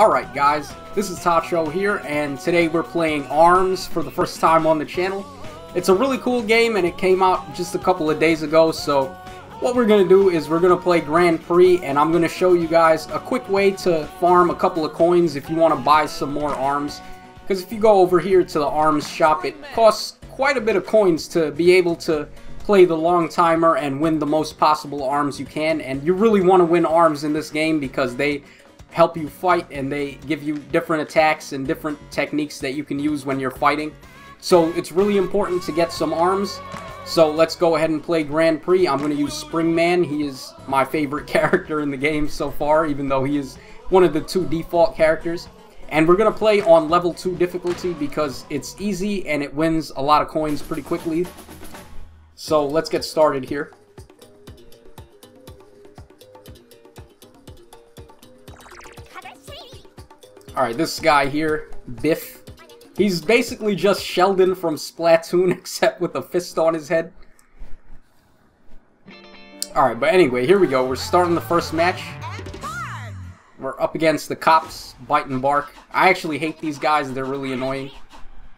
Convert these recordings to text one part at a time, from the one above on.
Alright guys, this is Tacho here, and today we're playing ARMS for the first time on the channel. It's a really cool game and it came out just a couple of days ago, so what we're going to do is we're going to play Grand Prix and I'm going to show you guys a quick way to farm a couple of coins if you want to buy some more ARMS. Because if you go over here to the ARMS shop, it costs quite a bit of coins to be able to play the long timer and win the most possible arms you can and you really want to win arms in this game because they help you fight and they give you different attacks and different techniques that you can use when you're fighting. So it's really important to get some arms. So let's go ahead and play Grand Prix. I'm going to use Springman. He is my favorite character in the game so far, even though he is one of the two default characters. And we're going to play on level 2 difficulty because it's easy and it wins a lot of coins pretty quickly. So let's get started here. Alright, this guy here, Biff, he's basically just Sheldon from Splatoon except with a fist on his head. Alright, but anyway, here we go. We're starting the first match. We're up against the cops, Byte and Barq. I actually hate these guys, they're really annoying.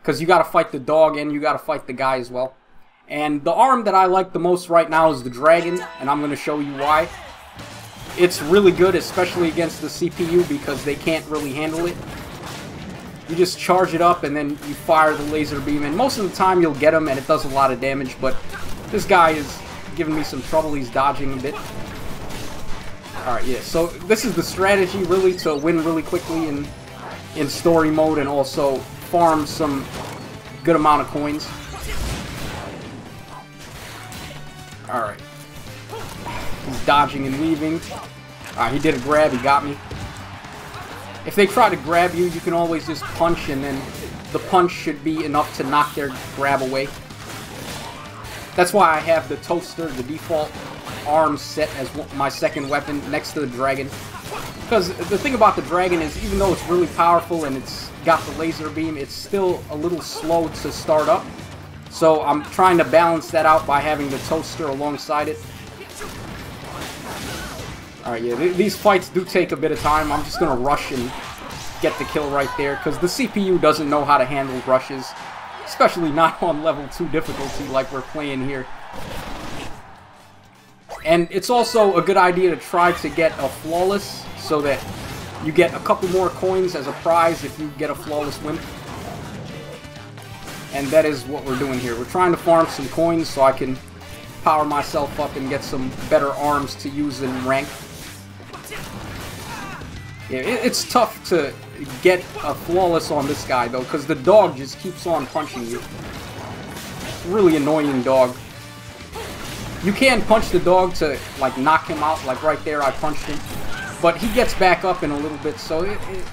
Because you gotta fight the dog and you gotta fight the guy as well. And the arm that I like the most right now is the dragon, and I'm gonna show you why it's really good, especially against the CPU, because they can't really handle it. You just charge it up, and then you fire the laser beam, and most of the time you'll get them, and it does a lot of damage, but this guy is giving me some trouble. He's dodging a bit. Alright, yeah, so this is the strategy, really, to win really quickly in, in story mode, and also farm some good amount of coins. Alright. Dodging and weaving. Uh, he did a grab, he got me. If they try to grab you, you can always just punch and then the punch should be enough to knock their grab away. That's why I have the toaster, the default arm set as my second weapon next to the dragon. Because the thing about the dragon is even though it's really powerful and it's got the laser beam, it's still a little slow to start up. So I'm trying to balance that out by having the toaster alongside it. Alright, yeah, th these fights do take a bit of time. I'm just gonna rush and get the kill right there, because the CPU doesn't know how to handle rushes. Especially not on level 2 difficulty like we're playing here. And it's also a good idea to try to get a flawless, so that you get a couple more coins as a prize if you get a flawless win. And that is what we're doing here. We're trying to farm some coins so I can power myself up and get some better arms to use in rank. It's tough to get a flawless on this guy, though, because the dog just keeps on punching you. Really annoying dog. You can punch the dog to, like, knock him out, like right there I punched him. But he gets back up in a little bit, so it, it,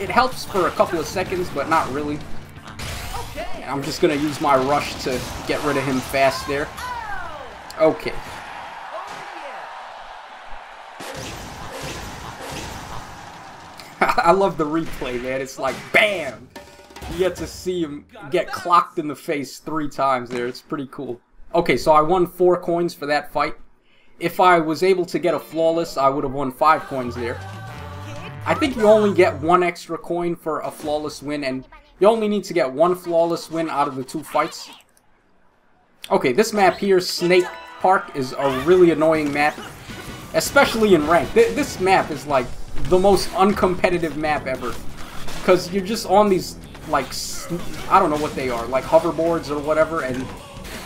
it helps for a couple of seconds, but not really. I'm just going to use my rush to get rid of him fast there. Okay. I love the replay, man. It's like, BAM! You get to see him get clocked in the face three times there. It's pretty cool. Okay, so I won four coins for that fight. If I was able to get a flawless, I would have won five coins there. I think you only get one extra coin for a flawless win, and you only need to get one flawless win out of the two fights. Okay, this map here, Snake Park, is a really annoying map. Especially in rank. This map is like the most uncompetitive map ever. Because you're just on these, like, I don't know what they are, like hoverboards or whatever, and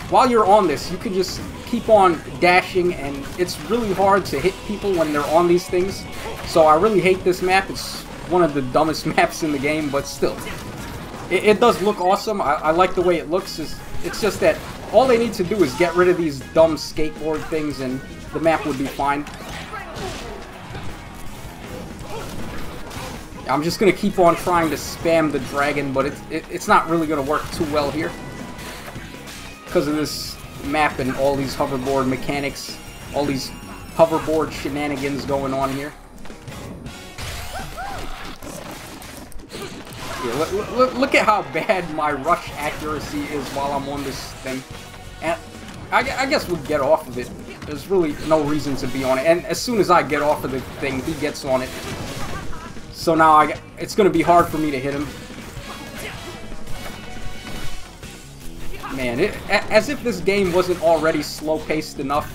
while you're on this, you can just keep on dashing, and it's really hard to hit people when they're on these things. So I really hate this map. It's one of the dumbest maps in the game, but still. It, it does look awesome. I, I, like the way it looks. It's, it's just that all they need to do is get rid of these dumb skateboard things, and the map would be fine. I'm just going to keep on trying to spam the dragon, but it, it, it's not really going to work too well here. Because of this map and all these hoverboard mechanics, all these hoverboard shenanigans going on here. Yeah, look, look, look at how bad my rush accuracy is while I'm on this thing. And I, I guess we'll get off of it. There's really no reason to be on it. And as soon as I get off of the thing, he gets on it. So now I, it's going to be hard for me to hit him. Man, it, as if this game wasn't already slow-paced enough,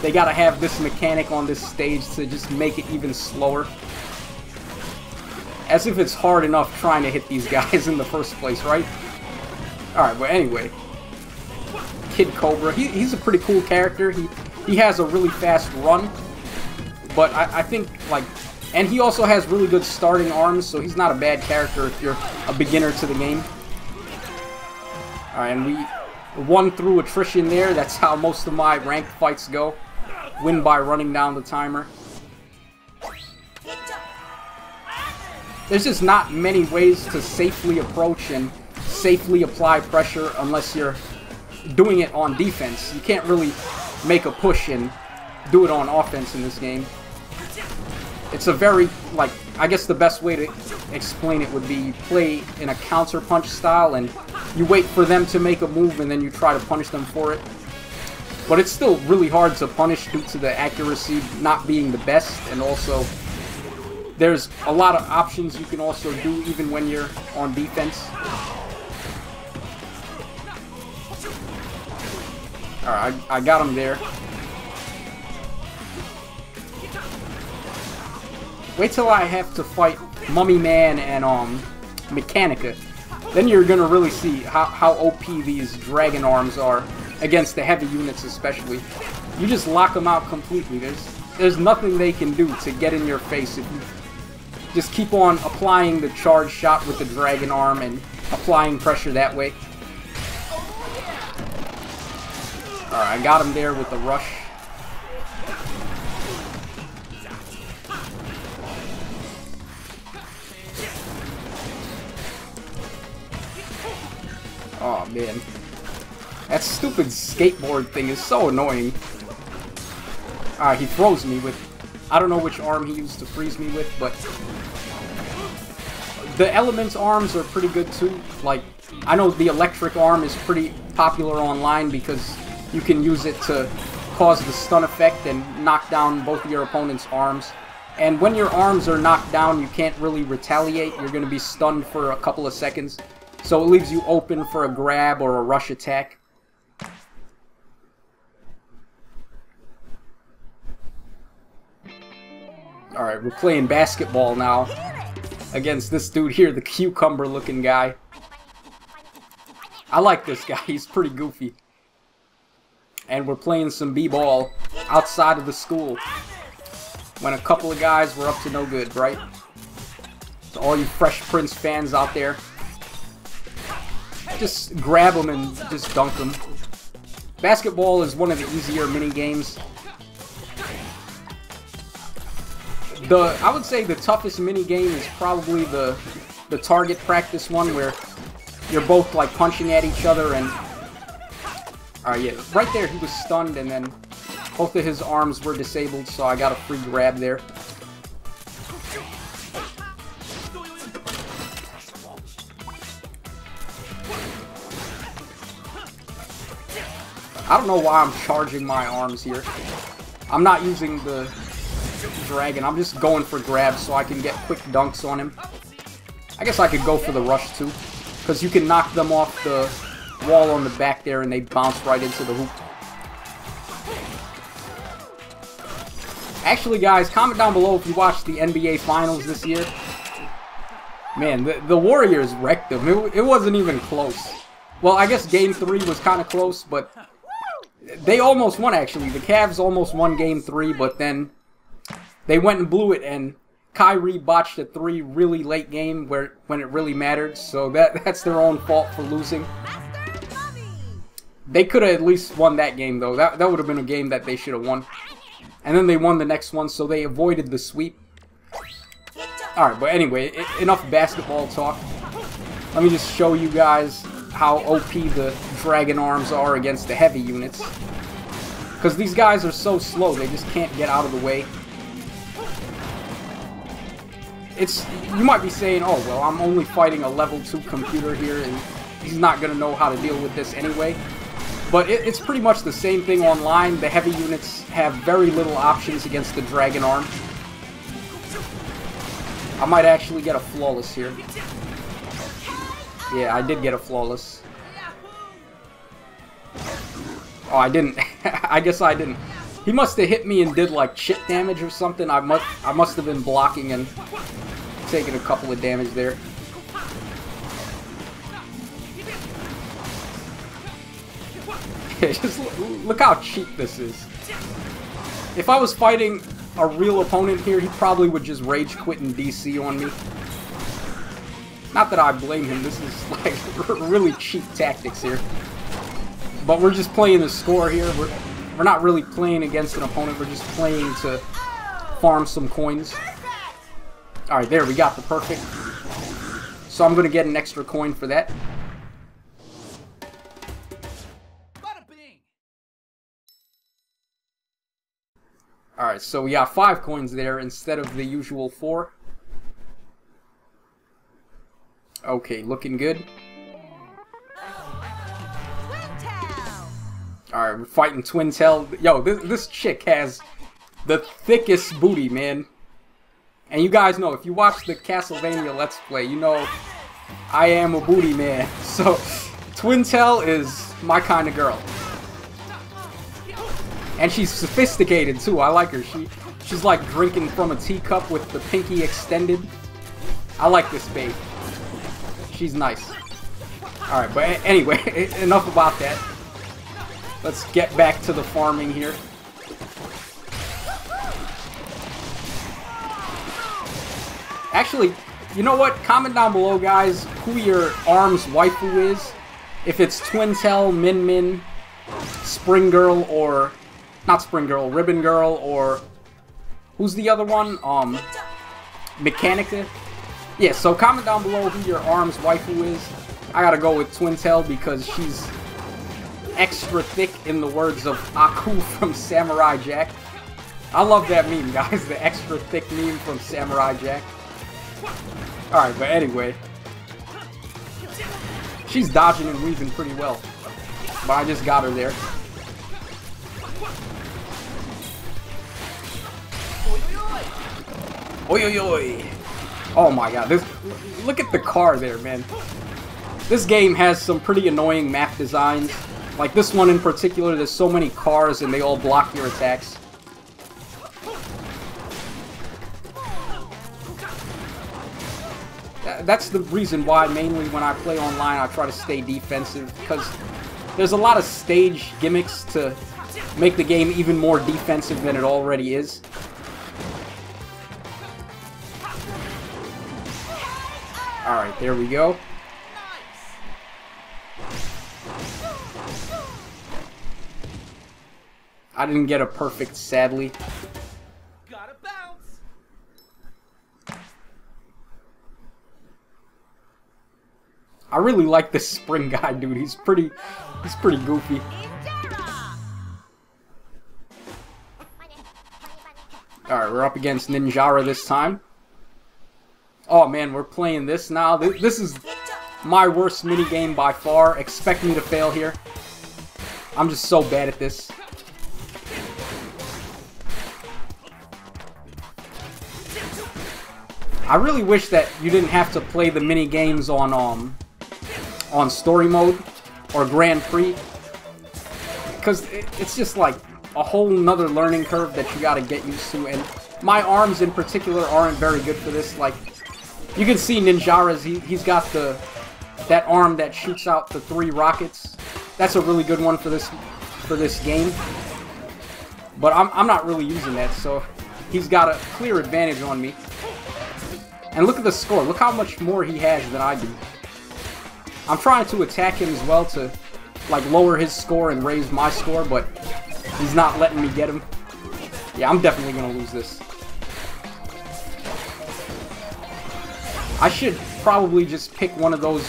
they gotta have this mechanic on this stage to just make it even slower. As if it's hard enough trying to hit these guys in the first place, right? Alright, but anyway. Kid Cobra, he, he's a pretty cool character. He, he has a really fast run, but I, I think, like, and he also has really good starting arms, so he's not a bad character if you're a beginner to the game. Alright, and we won through attrition there. That's how most of my ranked fights go. Win by running down the timer. There's just not many ways to safely approach and safely apply pressure unless you're doing it on defense. You can't really make a push and do it on offense in this game. It's a very, like, I guess the best way to explain it would be play in a counter punch style and you wait for them to make a move and then you try to punish them for it. But it's still really hard to punish due to the accuracy not being the best and also there's a lot of options you can also do even when you're on defense. Alright, I, I got him there. Wait till I have to fight Mummy Man and um Mechanica. Then you're gonna really see how, how OP these dragon arms are against the heavy units especially. You just lock them out completely. There's there's nothing they can do to get in your face if you just keep on applying the charge shot with the dragon arm and applying pressure that way. Alright, I got him there with the rush. Oh man. That stupid skateboard thing is so annoying. Ah, he throws me with... I don't know which arm he used to freeze me with, but... The Elements arms are pretty good too. Like, I know the electric arm is pretty popular online because you can use it to cause the stun effect and knock down both of your opponent's arms. And when your arms are knocked down, you can't really retaliate. You're going to be stunned for a couple of seconds. So it leaves you open for a grab or a rush attack. Alright, we're playing basketball now against this dude here, the cucumber looking guy. I like this guy, he's pretty goofy. And we're playing some b-ball outside of the school when a couple of guys were up to no good, right? To all you Fresh Prince fans out there, just grab them and just dunk them. Basketball is one of the easier mini games. The I would say the toughest mini game is probably the the target practice one where you're both like punching at each other and Alright, yeah, right there he was stunned and then both of his arms were disabled, so I got a free grab there. I don't know why I'm charging my arms here. I'm not using the dragon. I'm just going for grabs so I can get quick dunks on him. I guess I could go for the rush too. Because you can knock them off the wall on the back there and they bounce right into the hoop. Actually, guys, comment down below if you watched the NBA Finals this year. Man, the, the Warriors wrecked them. It, it wasn't even close. Well, I guess Game 3 was kind of close, but they almost won, actually. The Cavs almost won Game 3, but then they went and blew it, and Kyrie botched a three really late game where when it really mattered, so that that's their own fault for losing. They could have at least won that game, though. That, that would have been a game that they should have won. And then they won the next one, so they avoided the sweep. Alright, but anyway, enough basketball talk. Let me just show you guys how OP the dragon arms are against the heavy units. Because these guys are so slow, they just can't get out of the way. It's, you might be saying, oh, well, I'm only fighting a level 2 computer here, and he's not going to know how to deal with this anyway. But it, it's pretty much the same thing online. The heavy units have very little options against the dragon arm. I might actually get a flawless here. Yeah, I did get a flawless. Oh, I didn't. I guess I didn't. He must have hit me and did like chip damage or something. I must I must have been blocking and taking a couple of damage there. Just look how cheap this is. If I was fighting a real opponent here, he probably would just rage quit and DC on me. Not that I blame him, this is like really cheap tactics here. But we're just playing the score here. We're, we're not really playing against an opponent, we're just playing to farm some coins. Alright, there, we got the perfect. So I'm going to get an extra coin for that. Alright, so we got five coins there instead of the usual four. Okay, looking good. Alright, we're fighting Twintelle. Yo, this, this chick has the thickest booty, man. And you guys know, if you watch the Castlevania Let's Play, you know I am a booty man. So, Twintelle is my kind of girl. And she's sophisticated too. I like her. She she's like drinking from a teacup with the pinky extended. I like this babe. She's nice. Alright, but anyway, enough about that. Let's get back to the farming here. Actually, you know what? Comment down below, guys, who your ARMS waifu is. If it's Twintelle, Min Min, Spring Girl, or not Spring Girl, Ribbon Girl, or who's the other one? Um, Mechanica. Yeah, so comment down below who your ARMS waifu is. I gotta go with Twintelle because she's extra thick in the words of Aku from Samurai Jack. I love that meme, guys, the extra thick meme from Samurai Jack. Alright, but anyway. She's dodging and weaving pretty well. But I just got her there. Oi, oi, oi. Oh my god, this look at the car there, man. This game has some pretty annoying map designs. Like this one in particular, there's so many cars and they all block your attacks. That's the reason why mainly when I play online I try to stay defensive because there's a lot of stage gimmicks to make the game even more defensive than it already is. Alright, there we go. I didn't get a perfect, sadly. Gotta bounce. I really like this spring guy, dude. He's pretty, he's pretty goofy. Alright, we're up against Ninjara this time. Oh man, we're playing this now. This is my worst minigame by far. Expect me to fail here. I'm just so bad at this. I really wish that you didn't have to play the mini games on um on story mode or Grand Prix because it's just like a whole nother learning curve that you got to get used to and my arms in particular aren't very good for this like you can see Ninjara's, he, he's got the that arm that shoots out the three rockets. That's a really good one for this for this game. But I'm, I'm not really using that, so he's got a clear advantage on me. And look at the score. Look how much more he has than I do. I'm trying to attack him as well to like lower his score and raise my score, but he's not letting me get him. Yeah, I'm definitely going to lose this. I should probably just pick one of those,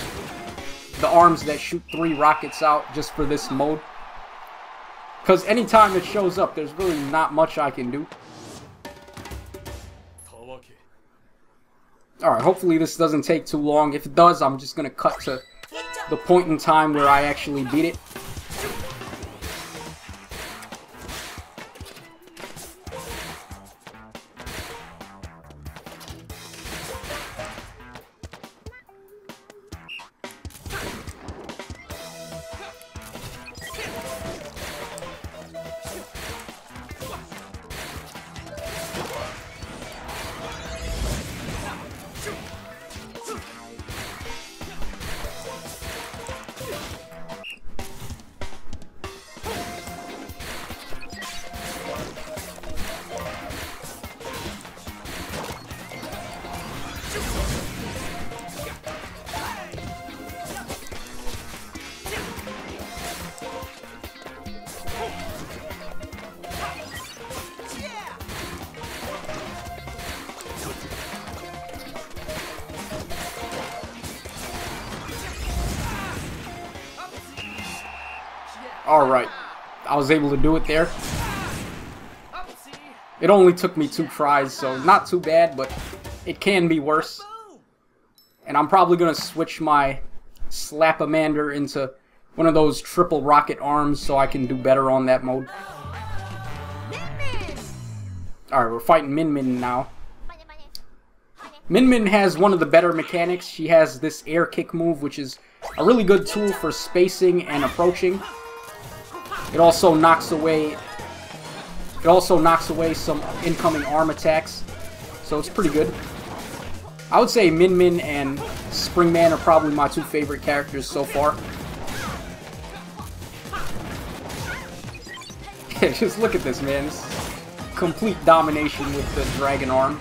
the arms that shoot three rockets out just for this mode. Because anytime it shows up, there's really not much I can do. Alright, hopefully this doesn't take too long. If it does, I'm just going to cut to the point in time where I actually beat it. Alright. I was able to do it there. It only took me two tries, so not too bad, but it can be worse. And I'm probably going to switch my Slapamander into one of those triple rocket arms so I can do better on that mode. Alright, we're fighting Min Min now. Min Min has one of the better mechanics. She has this air kick move, which is a really good tool for spacing and approaching. It also knocks away it also knocks away some incoming arm attacks, so it's pretty good. I would say Min Min and Springman are probably my two favorite characters so far. Just look at this, man. This complete domination with the dragon arm.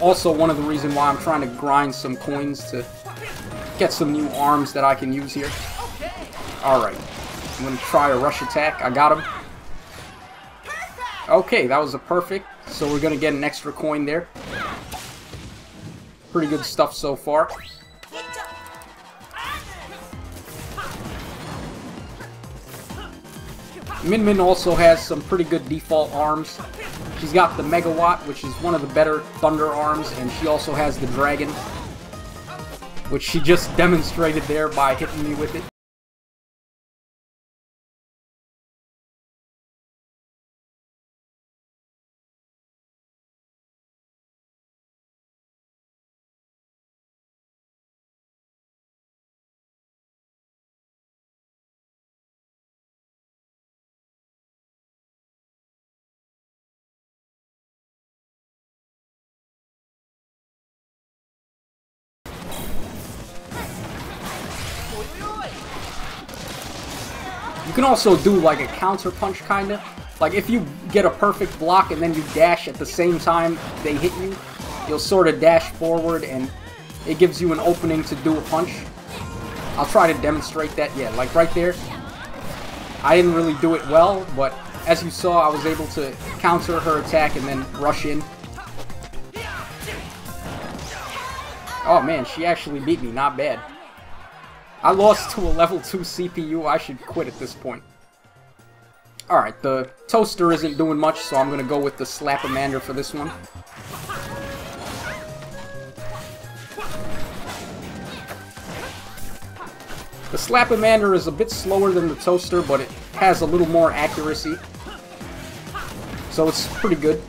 Also one of the reasons why I'm trying to grind some coins to get some new arms that I can use here. Alright. I'm going to try a rush attack. I got him. Okay, that was a perfect. So we're going to get an extra coin there. Pretty good stuff so far. Min Min also has some pretty good default arms. She's got the Megawatt, which is one of the better Thunder arms, and she also has the Dragon, which she just demonstrated there by hitting me with it. Can also do like a counter punch kind of. Like if you get a perfect block and then you dash at the same time they hit you, you'll sort of dash forward and it gives you an opening to do a punch. I'll try to demonstrate that. Yeah, like right there. I didn't really do it well, but as you saw, I was able to counter her attack and then rush in. Oh man, she actually beat me. Not bad. I lost to a level 2 CPU, I should quit at this point. Alright, the toaster isn't doing much, so I'm gonna go with the Slapamander for this one. The Slapamander is a bit slower than the toaster, but it has a little more accuracy. So it's pretty good.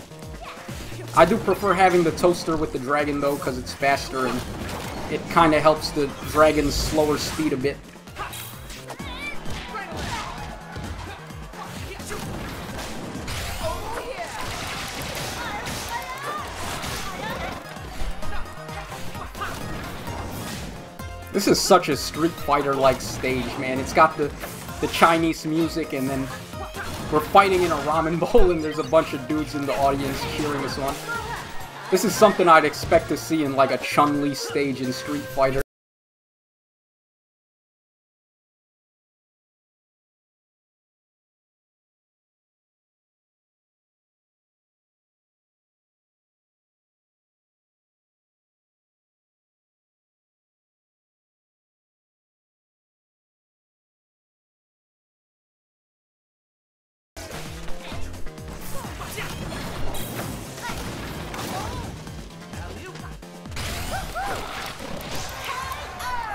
I do prefer having the toaster with the dragon though, because it's faster and it kind of helps the dragon's slower speed a bit. This is such a Street Fighter-like stage, man. It's got the, the Chinese music, and then we're fighting in a ramen bowl, and there's a bunch of dudes in the audience cheering us on. This is something I'd expect to see in like a Chun-Li stage in Street Fighter.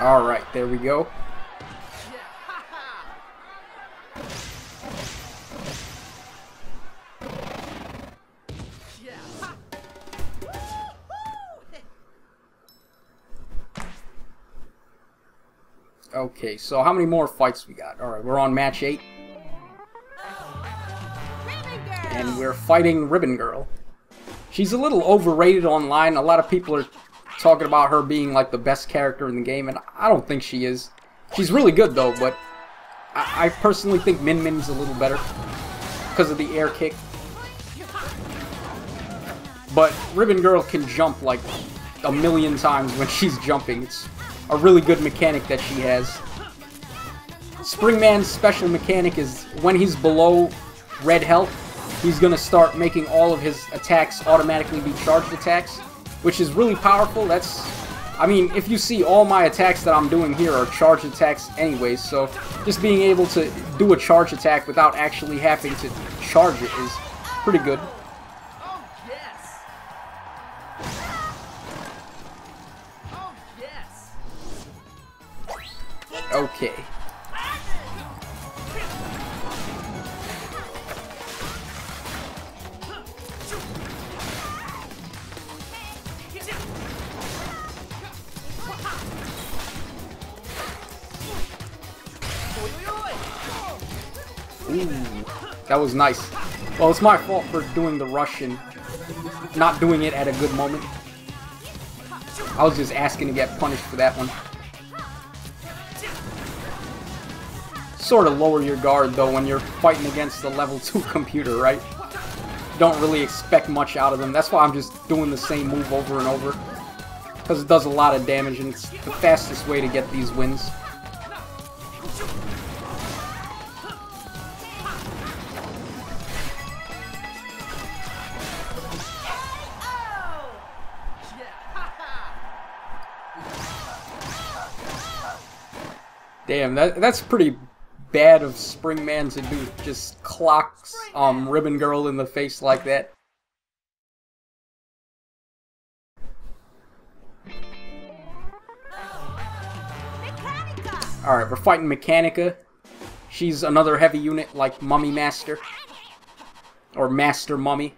Alright, there we go. Okay, so how many more fights we got? Alright, we're on match 8. And we're fighting Ribbon Girl. She's a little overrated online. A lot of people are talking about her being like the best character in the game, and I don't think she is. She's really good though, but I, I personally think Min Min's a little better because of the air kick. But Ribbon Girl can jump like a million times when she's jumping. It's a really good mechanic that she has. Springman's special mechanic is when he's below red health, he's going to start making all of his attacks automatically be charged attacks, which is really powerful. That's, I mean, if you see all my attacks that I'm doing here are charge attacks anyways, so just being able to do a charge attack without actually having to charge it is pretty good. Oh, oh, okay. Ooh, that was nice. Well, it's my fault for doing the Russian. not doing it at a good moment. I was just asking to get punished for that one. Sort of lower your guard, though, when you're fighting against the level 2 computer, right? Don't really expect much out of them. That's why I'm just doing the same move over and over. Because it does a lot of damage, and it's the fastest way to get these wins. That that's pretty bad of Springman to do. Just clocks um Ribbon Girl in the face like that. Alright, we're fighting Mechanica. She's another heavy unit like Mummy Master. Or Master Mummy.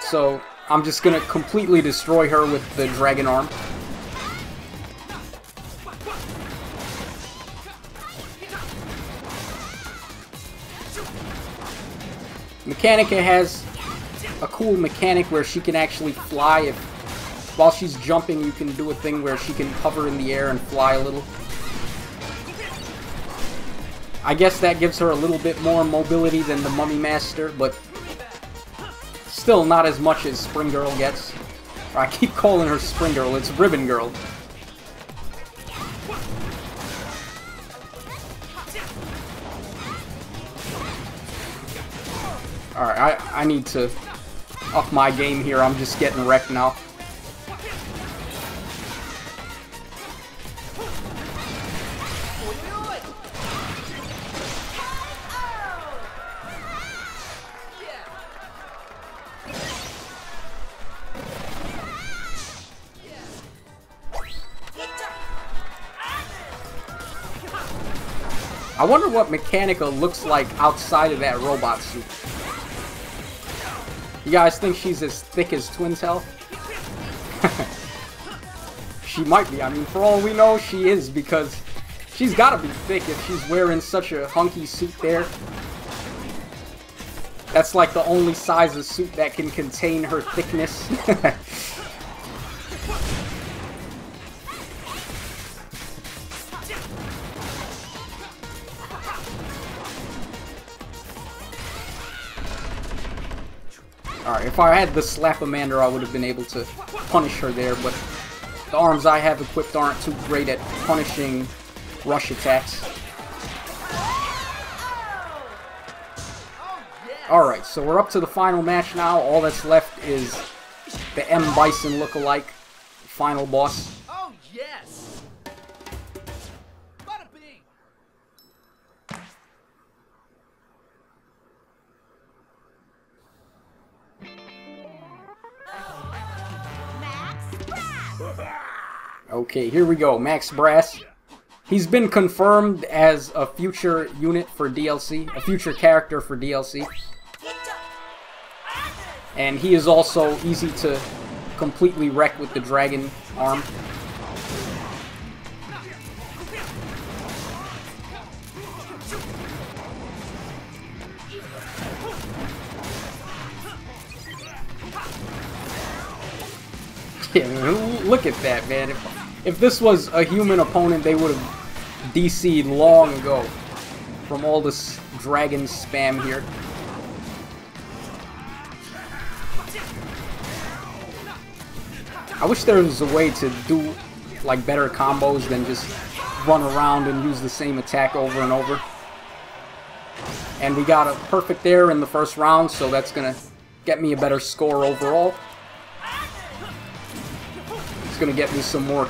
So, I'm just gonna completely destroy her with the Dragon Arm. Mechanica has a cool mechanic where she can actually fly. If While she's jumping, you can do a thing where she can hover in the air and fly a little. I guess that gives her a little bit more mobility than the Mummy Master, but still not as much as Spring Girl gets. I keep calling her Spring Girl, it's Ribbon Girl. Alright, I, I need to up my game here. I'm just getting wrecked now. I wonder what Mechanica looks like outside of that robot suit. You guys think she's as thick as Twintelle? she might be. I mean, for all we know, she is because she's gotta be thick if she's wearing such a hunky suit there. That's like the only size of suit that can contain her thickness. I had the Slapamander, I would have been able to punish her there, but the arms I have equipped aren't too great at punishing rush attacks. Alright, so we're up to the final match now. All that's left is the M. Bison look-alike final boss. Okay, here we go. Max Brass. He's been confirmed as a future unit for DLC, a future character for DLC. And he is also easy to completely wreck with the dragon arm. Look at that, man. If, this was a human opponent, they would have DC'd long ago from all this dragon spam here. I wish there was a way to do like better combos than just run around and use the same attack over and over. And we got a perfect there in the first round, so that's going to get me a better score overall. It's going to get me some more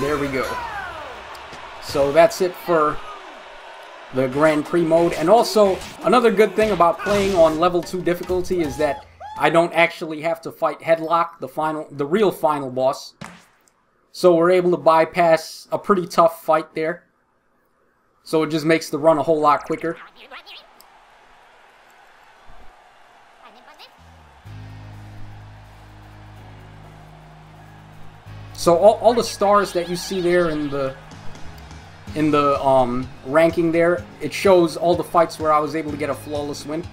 There we go. So that's it for the Grand Prix mode. And also, another good thing about playing on level 2 difficulty is that I don't actually have to fight Hedlok, the final, the real final boss. So we're able to bypass a pretty tough fight there. So it just makes the run a whole lot quicker. So all, all the stars that you see there in the in the um, ranking there, it shows all the fights where I was able to get a flawless win.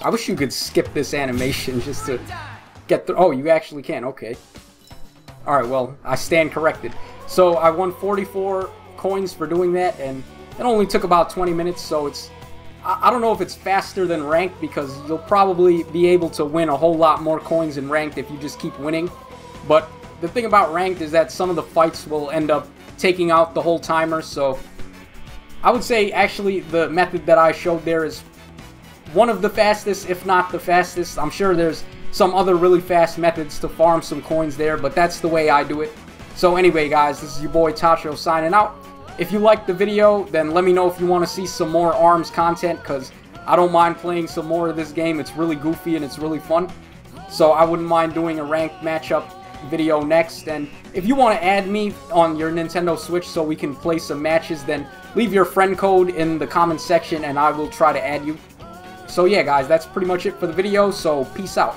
I wish you could skip this animation just to get through. Oh, you actually can. Okay. Alright, well, I stand corrected. So I won 44 coins for doing that, and it only took about 20 minutes, so it's I don't know if it's faster than ranked because you'll probably be able to win a whole lot more coins in ranked if you just keep winning. But the thing about ranked is that some of the fights will end up taking out the whole timer, so I would say actually the method that I showed there is one of the fastest, if not the fastest. I'm sure there's some other really fast methods to farm some coins there, but that's the way I do it. So anyway, guys, this is your boy Tacho signing out. If you liked the video, then let me know if you want to see some more ARMS content, because I don't mind playing some more of this game. It's really goofy and it's really fun. So I wouldn't mind doing a ranked matchup video next. And if you want to add me on your Nintendo Switch so we can play some matches, then leave your friend code in the comment section and I will try to add you. So yeah, guys, that's pretty much it for the video, so peace out.